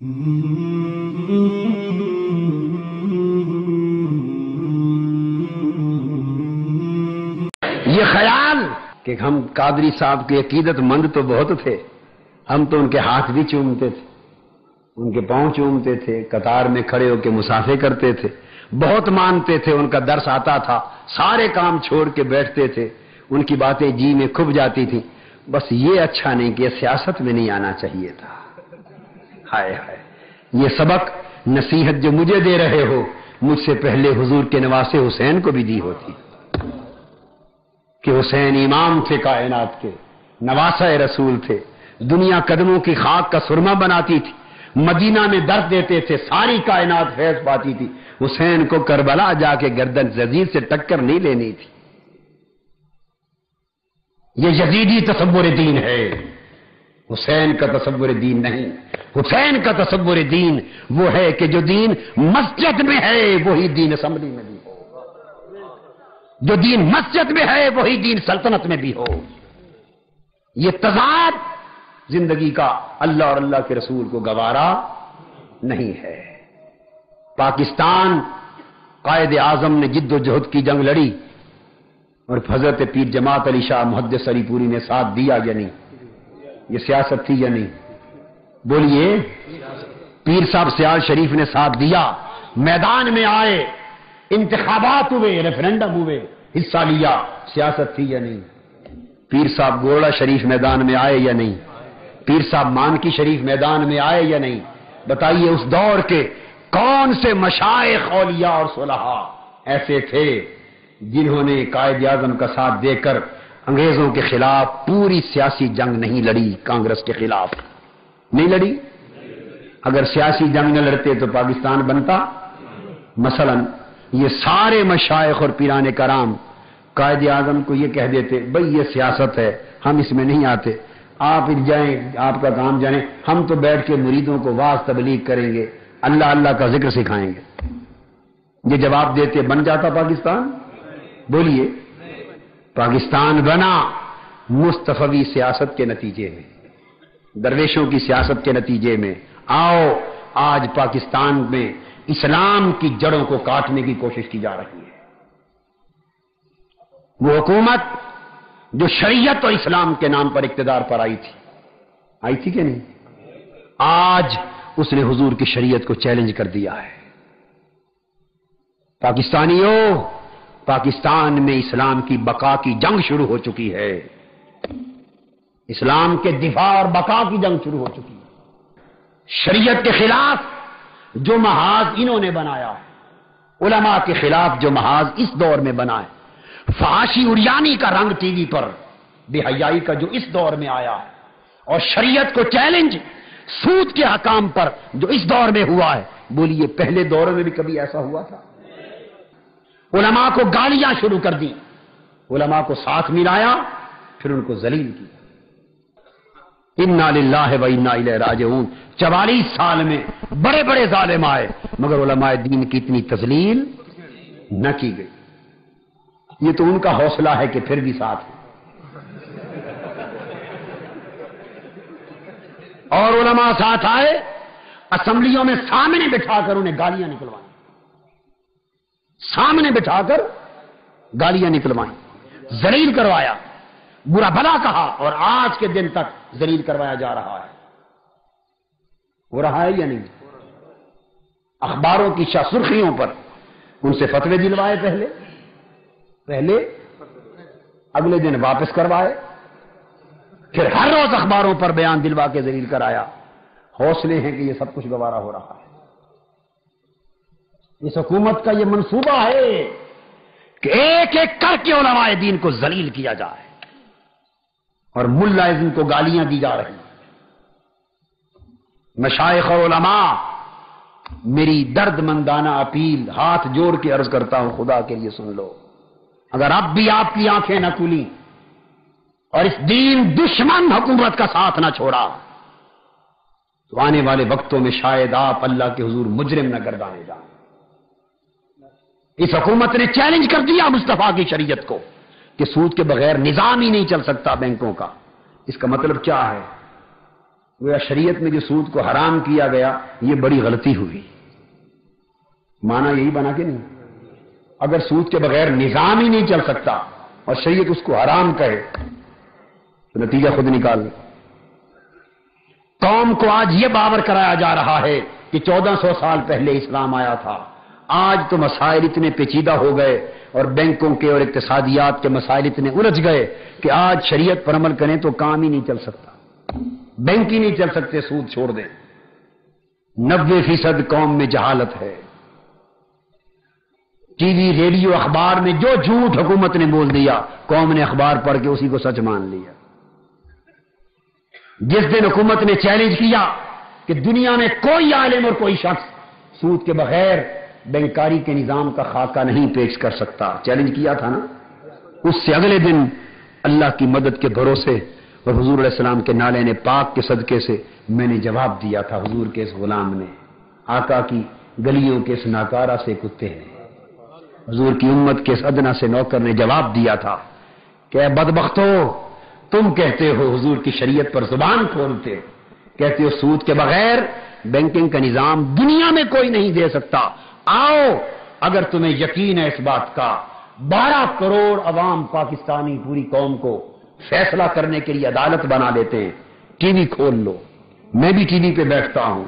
یہ خیال کہ ہم قادری صاحب کے عقیدت مند تو بہت تھے، ہم تو ان کے ہاتھ بھی چومتے تھے، ان کے پاؤں چومتے تھے، قطار میں کھڑے ہو کے مسافے کرتے تھے، بہت مانتے تھے، ان کا درس آتا تھا، سارے کام چھوڑ کے بیٹھتے تھے، ان کی باتیں جی میں کھب جاتی تھی بس یہ اچھا نہیں کہ سیاست میں نہیں آنا چاہیے تھا۔ ہائے ہائے۔ یہ سبق نصیحت جو مجھے دے رہے ہو، مجھ سے پہلے حضور کے نواسے حسین کو بھی دی ہوتی۔ کہ حسین امام تھے کائنات کے نواسا رسول تھے، دنیا قدموں کی خاک کا سرما بناتی تھی، مدینہ میں درد دیتے تھے، ساری کائنات فیض پاتی تھی۔ حسین کو کربلا جا کے گردن جزید سے ٹکر نہیں لینی تھی۔ یہ یزیدی تصور دین ہے۔ حسین کا تصور دین نہیں۔ حسین کا تصور دین وہ ہے کہ جو دین مسجد میں ہے، وہی دین اسمبلی میں بھی ہو۔ جو دین مسجد میں ہے، وہی دین سلطنت میں بھی ہو۔ یہ تضاد زندگی کا اللہ اور اللہ کے رسول کو گوارا نہیں ہے۔ پاکستان قائد اعظم نے جد و جہد کی جنگ لڑی اور حضرت پیر جماعت علی شاہ محدث علی پوری نے ساتھ دیا یا نہیں؟ یہ سیاست تھی یا نہیں؟ بولیے، پیر صاحب سیال شریف نے ساتھ دیا، میدان میں آئے، انتخابات ہوئے ریفرینڈم ہوئے، حصہ لیا، سیاست تھی یا نہیں؟ پیر صاحب گوڑا شریف میدان میں آئے یا نہیں؟ پیر صاحب مان کی شریف میدان میں آئے یا نہیں؟ بتائیے اس دور کے کون سے مشائق اولیاء اور صلحاء ایسے تھے جنہوں نے قائد اعظم کا ساتھ دے کر انگریزوں کے خلاف پوری سیاسی جنگ نہیں لڑی، کانگریس کے خلاف؟ نہیں لڑی؟ اگر سیاسی جنگ نہ لڑتے تو پاکستان بنتا۔ مثلا یہ سارے مشائق اور پیرانے کرام قائد اعظم کو یہ کہہ دیتے، بھئی یہ سیاست ہے، ہم اس میں نہیں آتے۔ آپ جائیں، آپ کا کام جائیں ہم تو بیٹھ کے مریدوں کو واز تبلیغ کریں گے۔ اللہ اللہ کا ذکر سکھائیں گے۔ یہ جواب دیتے، بن جاتا پاکستان؟ بولیے۔ پاکستان بنا۔ مستفوی سیاست کے نتیجے میں۔ درویشوں کی سیاست کے نتیجے میں، آؤ آج پاکستان میں اسلام کی جڑوں کو کاٹنے کی کوشش کی جا رہی ہے۔ وہ حکومت جو شریعت اور اسلام کے نام پر اقتدار پر آئی تھی آئی تھی کہ نہیں؟ آج اس نے حضور کی شریعت کو چیلنج کر دیا ہے۔ پاکستانیوں، پاکستان میں اسلام کی بقا کی جنگ شروع ہو چکی ہے۔ اسلام کے دفاع اور بقا کی جنگ شروع ہو چکی ہے۔ شریعت کے خلاف جو محاذ انہوں نے بنایا، علماء کے خلاف جو محاذ اس دور میں بنا ہے۔ فحاشی اریانی کا رنگ ٹی وی پر بے حیائی کا جو اس دور میں آیا ہے۔ اور شریعت کو چیلنج، سود کے حکام پر جو اس دور میں ہوا ہے۔ بولیے، پہلے دور میں بھی کبھی ایسا ہوا تھا؟ علماء کو گالیاں شروع کر دی علماء کو ساتھ ملایا، پھر ان کو ذلیل کیا۔ انا للہ و انا الیہ راجعون۔ چوالیس سال میں بڑے بڑے ظالم آئے، مگر علماء دین کی اتنی تزلیل نہ کی گئی۔ یہ تو ان کا حوصلہ ہے کہ پھر بھی ساتھ ہے اور علماء ساتھ آئے، اسمبلیوں میں سامنے بٹھا کر انہیں گالیاں نکلوائیں۔ سامنے بٹھا کر گالیاں نکلوائیں۔ زلیل کروایا۔ برا بلا کہا اور آج کے دن تک زلیل کروایا جا رہا ہے۔ ہو رہا ہے یا نہیں؟ اخباروں کی شاہ سرخیوں پر۔ ان سے فتوے دلوائے پہلے۔ پہلے اگلے دن واپس کروائے۔ پھر ہر روز اخباروں پر بیان دلوا کے ذلیل کرایا۔ حوصلے ہیں کہ یہ سب کچھ گوارا ہو رہا ہے۔ اس حکومت کا یہ منصوبہ ہے کہ ایک ایک کر کے علماء دین کو ذلیل کیا جائے۔ اور ملا کو گالیاں دی جا رہی مشائق اور علماء، میری درد مندانہ اپیل، ہاتھ جوڑ کے عرض کرتا ہوں، خدا کے لیے سن لو۔ اگر اب بھی آپ کی آنکھیں نہ کھلی اور اس دین دشمن حکومت کا ساتھ نہ چھوڑا، تو آنے والے وقتوں میں شاید آپ اللہ کے حضور مجرم نہ گردانے جائیں۔ اس حکومت نے چیلنج کر دیا مصطفیٰ کی شریعت کو۔ کہ سود کے بغیر نظام ہی نہیں چل سکتا بینکوں کا۔ اس کا مطلب کیا ہے؟ وہ شریعت میں جو سود کو حرام کیا گیا، یہ بڑی غلطی ہوئی۔ مانا یہی بنا کہ نہیں۔ اگر سود کے بغیر نظام ہی نہیں چل سکتا اور شریعت اس کو حرام کہے، تو نتیجہ خود نکال لے۔ قوم کو آج یہ باور کرایا جا رہا ہے کہ چودہ سو سال پہلے اسلام آیا تھا۔ آج تو مسائل اتنے پیچیدہ ہو گئے اور بینکوں کے اور اقتصادیات کے مسائل اتنے الجھ گئے کہ آج شریعت پر عمل کریں تو کام ہی نہیں چل سکتا۔ بینک ہی نہیں چل سکتے، سود چھوڑ دیں۔ نبے فیصد قوم میں جہالت ہے۔ ٹی وی، ریڈیو، اخبار میں جو جھوٹ حکومت نے بول دیا، قوم نے اخبار پڑھ کے اسی کو سچ مان لیا۔ جس دن حکومت نے چیلنج کیا کہ دنیا میں کوئی عالم اور کوئی شخص سود کے بغیر بینکاری کے نظام کا خاکہ نہیں پیش کر سکتا۔ چیلنج کیا تھا نا؟ اس سے اگلے دن اللہ کی مدد کے بھروسے اور حضور علیہ السلام کے نالے نے پاک کے صدقے سے میں نے جواب دیا تھا حضور کے اس غلام نے۔ آقا کی گلیوں کے اس ناکارہ سے کتے نے۔ حضور کی امت کے اس ادنا سے نوکر نے جواب دیا تھا کہ بدبختو، تم کہتے ہو حضور کی شریعت پر زبان کھولتے۔ کہتے ہو سود کے بغیر بینکنگ کا نظام دنیا میں کوئی نہیں دے سکتا۔ آؤ، اگر تمہیں یقین ہے اس بات کا، بارہ کروڑ عوام پاکستانی پوری قوم کو فیصلہ کرنے کے لیے عدالت بنا دیتے ہیں۔ ٹی وی کھول لو۔ میں بھی ٹی وی پہ بیٹھتا ہوں۔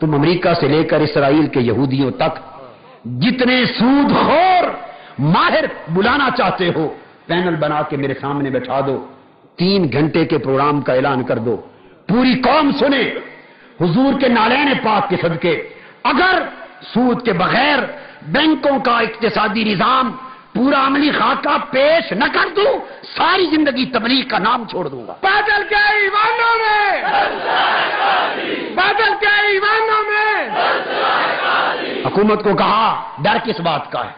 تم امریکہ سے لے کر اسرائیل کے یہودیوں تک جتنے سود خور ماہر بلانا چاہتے ہو، پینل بنا کے میرے سامنے بٹھا دو۔ تین گھنٹے کے پروگرام کا اعلان کر دو۔ پوری قوم سنے۔ حضور کے نالین پاک کے صدقے۔ اگر سود کے بغیر بینکوں کا اقتصادی نظام پورا عملی خاکہ پیش نہ کر دوں ساری زندگی تبلیغ کا نام چھوڑ دوں گا۔ بادل کے ایوانوں میں۔ بادل کے ایوانوں میں۔ حکومت کو کہا ڈر کس بات کا ہے؟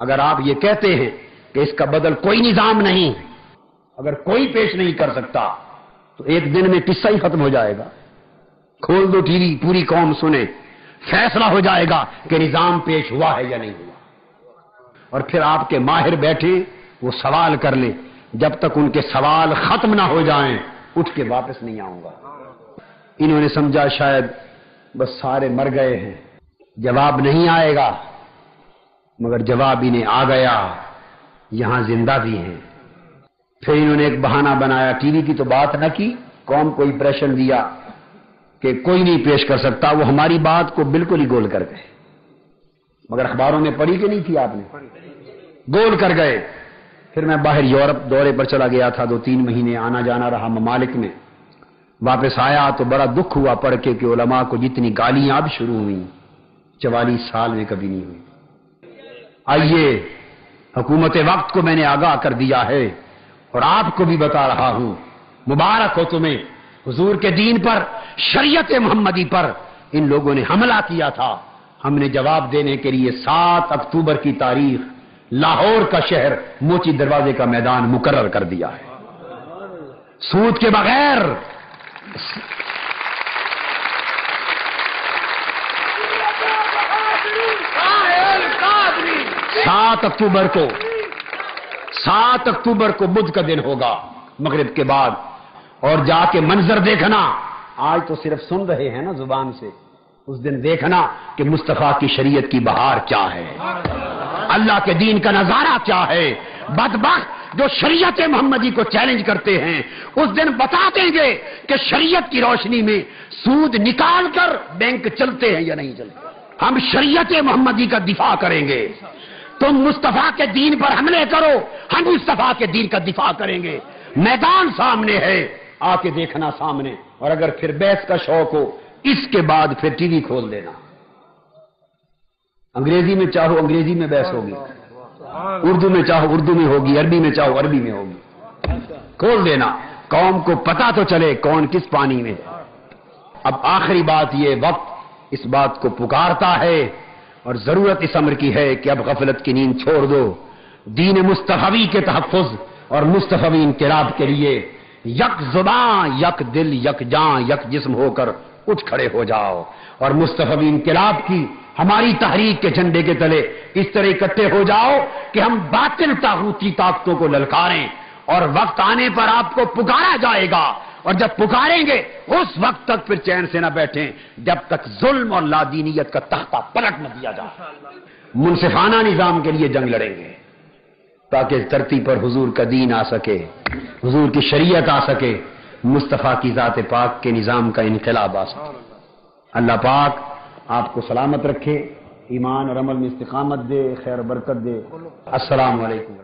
اگر آپ یہ کہتے ہیں کہ اس کا بدل کوئی نظام نہیں اگر کوئی پیش نہیں کر سکتا تو ایک دن میں قصہ ہی ختم ہو جائے گا۔ کھول دو ٹی وی پوری قوم سنے۔ فیصلہ ہو جائے گا کہ نظام پیش ہوا ہے یا نہیں ہوا۔ اور پھر آپ کے ماہر بیٹھے، وہ سوال کر لیں جب تک ان کے سوال ختم نہ ہو جائیں، اٹھ کے واپس نہیں آؤں گا۔ انہوں نے سمجھا شاید بس سارے مر گئے ہیں۔ جواب نہیں آئے گا، مگر جواب انہیں آ گیا۔ یہاں زندہ بھی ہیں۔ پھر انہوں نے ایک بہانہ بنایا۔ ٹی وی کی تو بات نہ کی، قوم کو امپریشن دیا۔ کہ کوئی نہیں پیش کر سکتا، وہ ہماری بات کو بالکل ہی گول کر گئے۔ مگر اخباروں میں پڑھی کہ نہیں تھی آپ نے؟ گول کر گئے۔ پھر میں باہر یورپ دورے پر چلا گیا تھا، دو تین مہینے آنا جانا رہا ممالک میں۔ واپس آیا تو بڑا دکھ ہوا پڑھ کے کہ علماء کو جتنی گالیاں اب شروع ہوئی چوالیس سال میں کبھی نہیں ہوئی آئیے، حکومت وقت کو میں نے آگاہ کر دیا ہے اور آپ کو بھی بتا رہا ہوں، مبارک ہو تمہیں۔ حضور کے دین پر، شریعت محمدی پر ان لوگوں نے حملہ کیا تھا۔ ہم نے جواب دینے کے لیے سات اکتوبر کی تاریخ، لاہور کا شہر موچی دروازے کا میدان مقرر کر دیا ہے۔ سود کے بغیر۔ سات اکتوبر کو، سات اکتوبر کو بدھ کا دن ہوگا۔ مغرب کے بعد اور جا کے منظر دیکھنا۔ آج تو صرف سن رہے ہیں نا زبان سے۔ اس دن دیکھنا کہ مصطفیٰ کی شریعت کی بہار کیا ہے۔ اللہ کے دین کا نظارہ کیا ہے۔ بدبخت جو شریعت محمدی کو چیلنج کرتے ہیں، اس دن بتا دیں گے کہ شریعت کی روشنی میں سود نکال کر بینک چلتے ہیں یا نہیں چلتے۔ ہم شریعت محمدی کا دفاع کریں گے۔ تم مصطفیٰ کے دین پر حملے کرو، ہم مصطفیٰ کے دین کا دفاع کریں گے۔ میدان سامنے ہے۔ آ کے دیکھنا سامنے۔ اور اگر پھر بیس کا شوق ہو، اس کے بعد پھر ٹی وی کھول دینا۔ انگریزی میں چاہو، انگریزی میں بحث ہوگی۔ اردو میں چاہو، اردو میں ہوگی۔ عربی میں چاہو، عربی میں ہوگی۔ کھول دینا۔ قوم کو پتا تو چلے کون کس پانی میں اب آخری بات یہ، وقت اس بات کو پکارتا ہے اور ضرورت اس امر کی ہے کہ اب غفلت کی نیند چھوڑ دو۔ دین مستفوی کے تحفظ اور مستفوی انقلاب کے لیے یک زباں، یک دل، یک جاں یک جسم ہو کر اٹھ کھڑے ہو جاؤ۔ اور مستفی انقلاب کی ہماری تحریک کے جھنڈے کے تلے اس طرح اکٹھے ہو جاؤ کہ ہم باطل تاغوتی طاقتوں کو للکاریں اور وقت آنے پر آپ کو پکارا جائے گا۔ اور جب پکاریں گے، اس وقت تک پھر چین سے نہ بیٹھیں۔ جب تک ظلم اور لادینیت کا تختہ پلٹ نہ دیا جائے۔ منصفانہ نظام کے لیے جنگ لڑیں گے۔ تاکہ دھرتی پر حضور کا دین آ سکے، حضور کی شریعت آ سکے، مصطفیٰ کی ذات پاک کے نظام کا انقلاب آ سکے۔ اللہ پاک آپ کو سلامت رکھے، ایمان اور عمل میں استقامت دے، خیر و برکت دے۔ السلام علیکم۔